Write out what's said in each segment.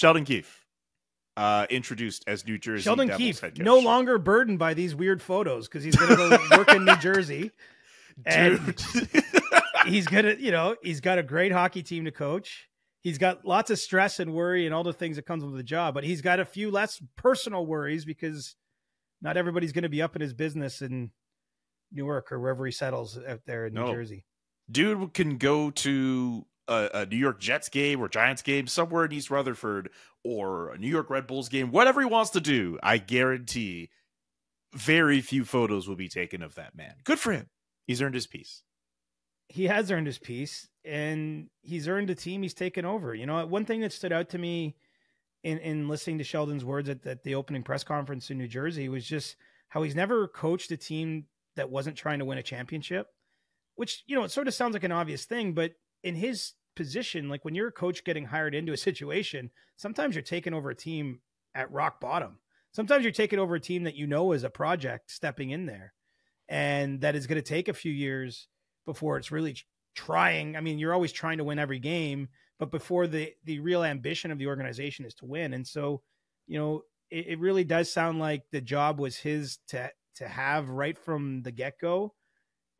Sheldon Keefe, uh, introduced as New Jersey Sheldon Devils Keefe, head coach. no longer burdened by these weird photos because he's going to go work in New Jersey. And Dude. he's gonna, you know, he's got a great hockey team to coach. He's got lots of stress and worry and all the things that comes with the job, but he's got a few less personal worries because not everybody's going to be up in his business in Newark or wherever he settles out there in New No. Jersey. dude can go to a, a New York Jets game or Giants game somewhere in East Rutherford or a New York Red Bulls game, whatever he wants to do. I guarantee very few photos will be taken of that man. Good for him. He's earned his peace. he has earned his peace and he's earned a team he's taken over. You know, one thing that stood out to me in, in listening to Sheldon's words at, at the opening press conference in New Jersey was just how he's never coached a team that wasn't trying to win a championship, which, you know, it sort of sounds like an obvious thing, but in his position, like when you're a coach getting hired into a situation, sometimes you're taking over a team at rock bottom. Sometimes you're taking over a team that you know is a project stepping in there and that is going to take a few years before it's really trying. I mean, you're always trying to win every game, but before the the real ambition of the organization is to win. And so, you know, it, it really does sound like the job was his to to have right from the get go,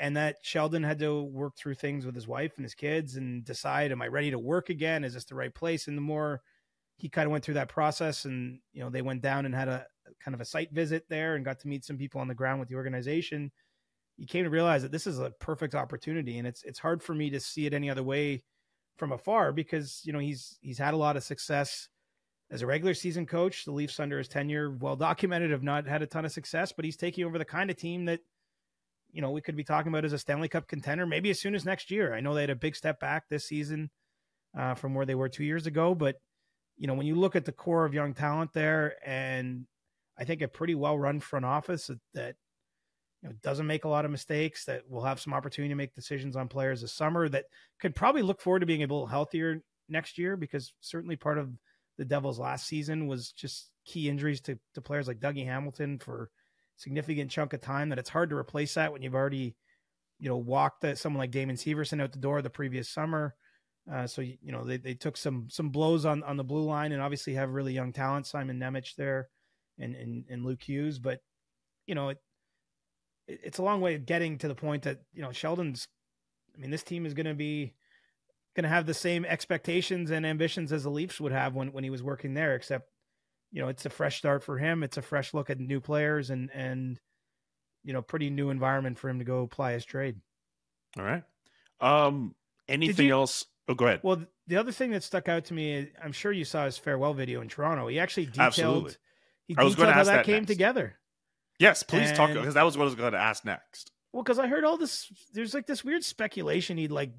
and that Sheldon had to work through things with his wife and his kids and decide, am I ready to work again? Is this the right place? And the more he kind of went through that process, and you know, they went down and had a kind of a site visit there and got to meet some people on the ground with the organization you came to realize that this is a perfect opportunity and it's it's hard for me to see it any other way from afar because you know he's he's had a lot of success as a regular season coach the leafs under his tenure well documented have not had a ton of success but he's taking over the kind of team that you know we could be talking about as a stanley cup contender maybe as soon as next year. I know they had a big step back this season uh, from where they were two years ago but you know when you look at the core of young talent there and i think a pretty well run front office that, you know, doesn't make a lot of mistakes, that will have some opportunity to make decisions on players this summer, that could probably look forward to being a little healthier next year because certainly part of the Devils last season was just key injuries to, to players like Dougie Hamilton for significant chunk of time that it's hard to replace that when you've already, you know, walked someone like Damon Severson out the door the previous summer. Uh, so, you know, they, they took some, some blows on, on the blue line and obviously have really young talent, Simon Nemec there and, and, and Luke Hughes. But, you know, it, it's a long way of getting to the point that you know Sheldon's. I mean, this team is going to be going to have the same expectations and ambitions as the Leafs would have when when he was working there. Except, you know, it's a fresh start for him. It's a fresh look at new players and and you know, pretty new environment for him to go apply his trade. All right. Um. Anything you- else? Oh, go ahead. Well, the other thing that stuck out to me, I'm sure you saw his farewell video in Toronto. He actually detailed. Absolutely. He I was detailed how ask that, that came next. together. yes, please talk because that was what I was going to ask next. Well, because I heard all this, there's like this weird speculation he'd like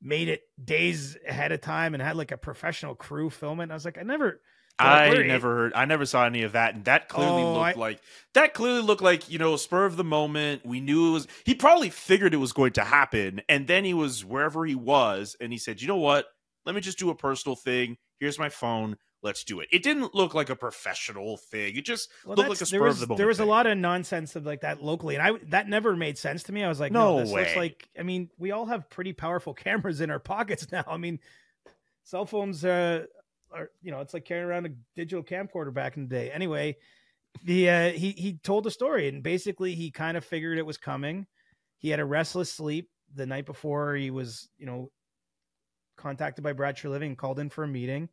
made it days ahead of time and had like a professional crew film it. And I was like, I never, I "We're- never heard. I never saw any of that, and that clearly Oh, looked I- like that clearly looked like you know spur of the moment. We knew it was. He probably figured it was going to happen, and then he was wherever he was, and he said, "You know what? Let me just do a personal thing. Here's my phone. Let's do it." It didn't look like a professional thing. It just Well, looked like a spur there was, of the moment. There was a lot of nonsense of like that locally, and I that never made sense to me. I was like, no, No this looks like. I mean, we all have pretty powerful cameras in our pockets now. I mean, cell phones uh, are you know it's like carrying around a digital camcorder back in the day. Anyway, the uh, he he told the story, and basically he kind of figured it was coming. He had a restless sleep the night before he was you know contacted by Brad Treliving called in for a meeting.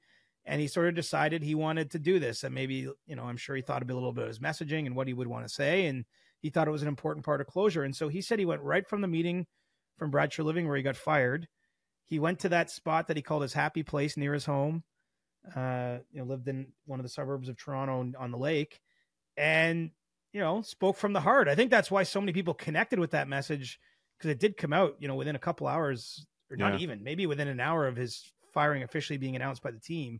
And he sort of decided he wanted to do this. And maybe you know i'm sure he thought a little bit of his messaging and what he would want to say. And he thought it was an important part of closure. And so he said he went right from the meeting from Brad Treliving where he got fired. He went to that spot that he called his happy place near his home uh you know lived in one of the suburbs of toronto on- on the lake and you know spoke from the heart. I think that's why so many people connected with that message because it did come out you know within a couple hours or not Yeah. even maybe within an hour of his firing officially being announced by the team.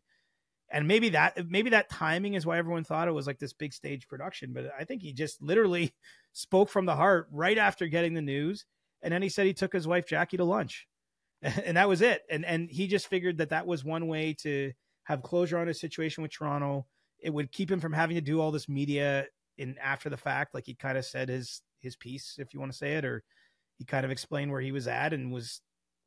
And maybe that maybe that timing is why everyone thought it was like this big stage production but i think he just literally spoke from the heart right after getting the news and then he said he took his wife jackie to lunch. And that was it. And and he just figured that that was one way to have closure on his situation with toronto it would keep him from having to do all this media in after the fact like he kind of said his his piece if you want to say it or he kind of explained where he was at and was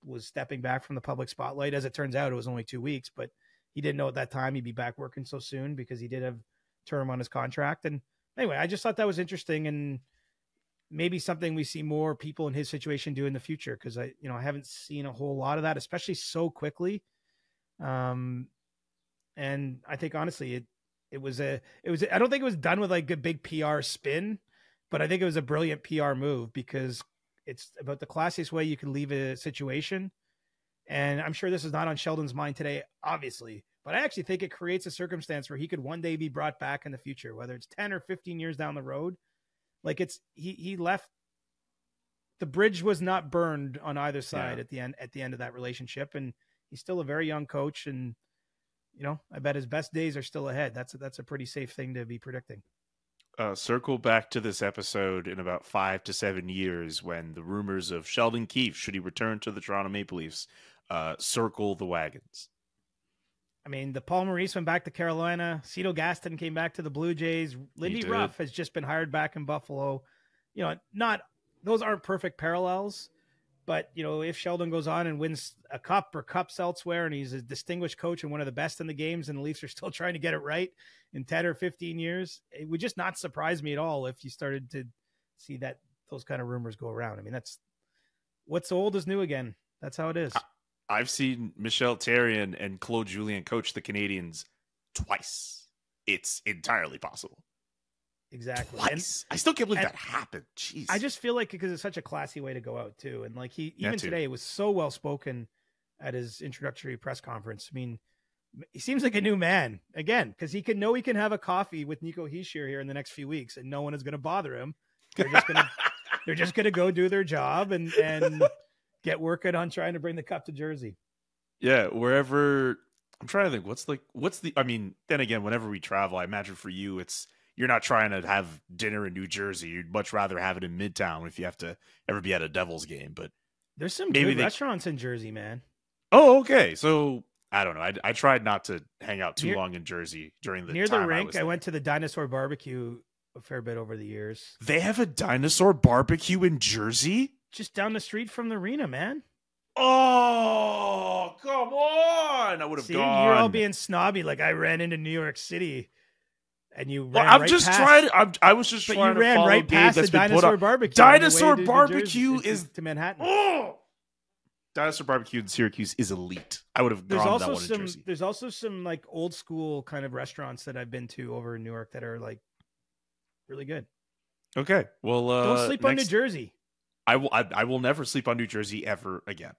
was stepping back from the public spotlight as it turns out it was only two weeks but he didn't know at that time he'd be back working so soon because he did have term on his contract. And anyway, I just thought that was interesting and maybe something we see more people in his situation do in the future because I, you know, I haven't seen a whole lot of that, especially so quickly. Um, and I think honestly, it it was a it was I don't think it was done with like a big PR spin, but I think it was a brilliant PR move because it's about the classiest way you can leave a situation. And I'm sure this is not on Sheldon's mind today, obviously, but I actually think it creates a circumstance where he could one day be brought back in the future, whether it's 10 or 15 years down the road. Like it's he he left the bridge was not burned on either side yeah. at the end at the end of that relationship and he's still a very young coach and you know, I bet his best days are still ahead. That's a, that's a pretty safe thing to be predicting. Uh, circle back to this episode in about five to seven years when the rumors of Sheldon Keefe, should he return to the Toronto Maple Leafs, uh, circle the wagons. I mean, the Paul Maurice went back to Carolina. Cito Gaston came back to the Blue Jays. Lindy Ruff has just been hired back in Buffalo. You know, not those aren't perfect parallels, but you know, if Sheldon goes on and wins a cup or cups elsewhere, and he's a distinguished coach and one of the best in the games, and the Leafs are still trying to get it right in ten or fifteen years, it would just not surprise me at all if you started to see that those kind of rumors go around. I mean, that's what's old is new again. That's how it is. I've seen Michel Therrien and Claude Julien coach the Canadiens twice. It's entirely possible. Exactly. Twice. And, I still can't believe that happened. Jeez. I just feel like because it's such a classy way to go out too, and like he even today was so well spoken at his introductory press conference. I mean, he seems like a new man again because he can know he can have a coffee with Nico Hischier here in the next few weeks, and no one is going to bother him. They're just going to they're just going to go do their job and and get working on trying to bring the cup to Jersey. Yeah, wherever I'm trying to think what's like what's the I mean, then again, whenever we travel, I imagine for you it's you're not trying to have dinner in New Jersey. You'd much rather have it in Midtown if you have to ever be at a Devils game. But there's some maybe good they... restaurants in Jersey, man. Oh, okay. So I don't know. I, I tried not to hang out too near, long in Jersey during the near the rink. I, I went to the Dinosaur Barbecue a fair bit over the years. They have a dinosaur barbecue in Jersey, just down the street from the arena, man. Oh, come on! I would have gone. You're all being snobby. Like I ran into New York City and you well, I'm right just past, trying. I'm, i was just trying you ran to right past the dinosaur barbecue. Dinosaur barbecue to is to Manhattan. Oh, dinosaur barbecue in Syracuse is elite. I would have there's gone also that one some, in Jersey. There's also some like old school kind of restaurants that I've been to over in New York that are like really good. Okay, well, uh, don't sleep next, on New Jersey. I will. I, I will never sleep on New Jersey ever again.